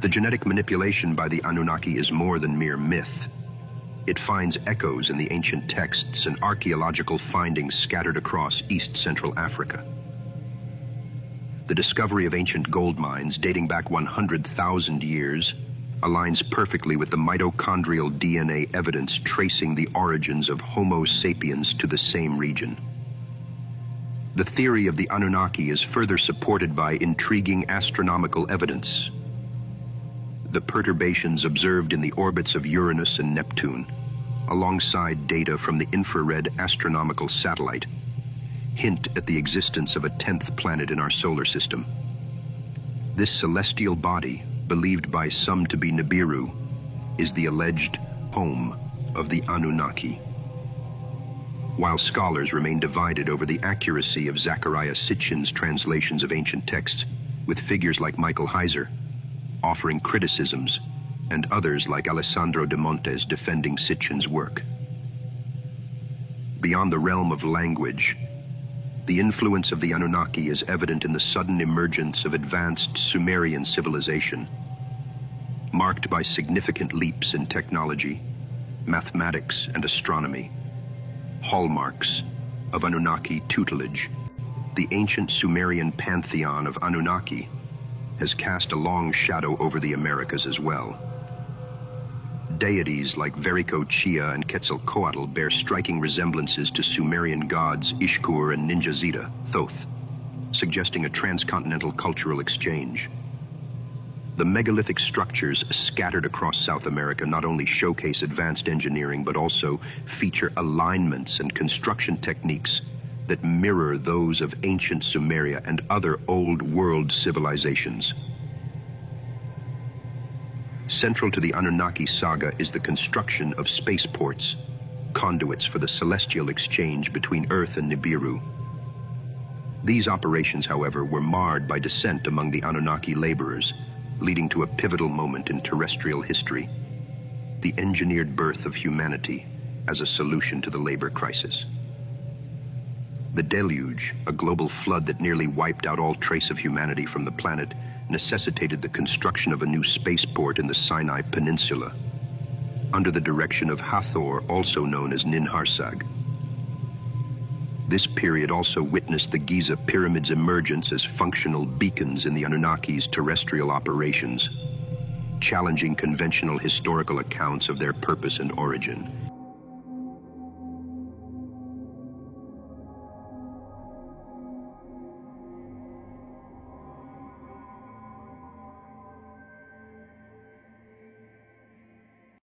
The genetic manipulation by the Anunnaki is more than mere myth. It finds echoes in the ancient texts and archaeological findings scattered across East Central Africa. The discovery of ancient gold mines dating back 100,000 years aligns perfectly with the mitochondrial DNA evidence tracing the origins of Homo sapiens to the same region. The theory of the Anunnaki is further supported by intriguing astronomical evidence. The perturbations observed in the orbits of Uranus and Neptune, alongside data from the infrared astronomical satellite, hint at the existence of a 10th planet in our solar system. This celestial body believed by some to be Nibiru, is the alleged home of the Anunnaki. While scholars remain divided over the accuracy of Zecharia Sitchin's translations of ancient texts, with figures like Michael Heiser offering criticisms and others like Alessandro Demontis defending Sitchin's work. Beyond the realm of language, the influence of the Anunnaki is evident in the sudden emergence of advanced Sumerian civilization marked by significant leaps in technology, mathematics, and astronomy, hallmarks of Anunnaki tutelage. The ancient Sumerian pantheon of Anunnaki has cast a long shadow over the Americas as well. Deities like Viracocha and Quetzalcoatl bear striking resemblances to Sumerian gods Ishkur and Ningishzida, Thoth, suggesting a transcontinental cultural exchange. The megalithic structures scattered across South America not only showcase advanced engineering, but also feature alignments and construction techniques that mirror those of ancient Sumeria and other old world civilizations. Central to the Anunnaki saga is the construction of spaceports, conduits for the celestial exchange between Earth and Nibiru. These operations, however, were marred by dissent among the Anunnaki laborers, leading to a pivotal moment in terrestrial history, the engineered birth of humanity as a solution to the labor crisis. The deluge, a global flood that nearly wiped out all trace of humanity from the planet, necessitated the construction of a new spaceport in the Sinai Peninsula, under the direction of Hathor, also known as Ninhursag. This period also witnessed the Giza pyramids' emergence as functional beacons in the Anunnaki's terrestrial operations, challenging conventional historical accounts of their purpose and origin.